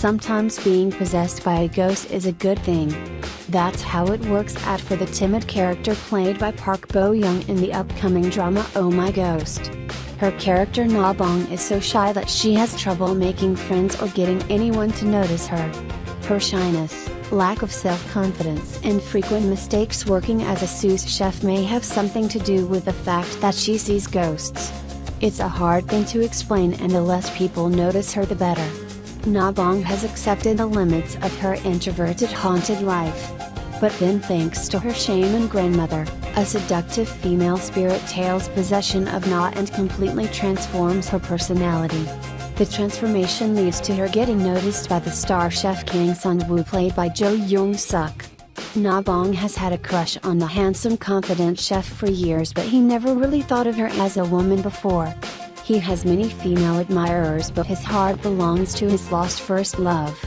Sometimes being possessed by a ghost is a good thing. That's how it works out for the timid character played by Park Bo Young in the upcoming drama Oh My Ghost. Her character Na Bong is so shy that she has trouble making friends or getting anyone to notice her. Her shyness, lack of self-confidence and frequent mistakes working as a sous chef may have something to do with the fact that she sees ghosts. It's a hard thing to explain and the less people notice her the better. Na Bong has accepted the limits of her introverted haunted life. But then thanks to her shaman grandmother, a seductive female spirit tails possession of Na and completely transforms her personality. The transformation leads to her getting noticed by the star chef Kang Sun Woo played by Jo Jung Seok. Na Bong has had a crush on the handsome confident chef for years but he never really thought of her as a woman before. He has many female admirers but his heart belongs to his lost first love.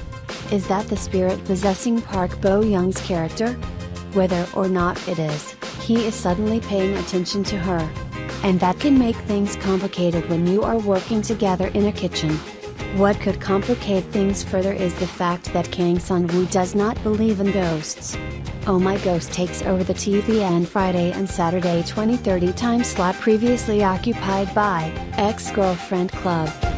Is that the spirit possessing Park Bo Young's character? Whether or not it is, he is suddenly paying attention to her. And that can make things complicated when you are working together in a kitchen. What could complicate things further is the fact that Kang Sun Woo does not believe in ghosts. Oh My Ghost takes over the TVN Friday and Saturday 2030 time slot previously occupied by Ex Girlfriend Club.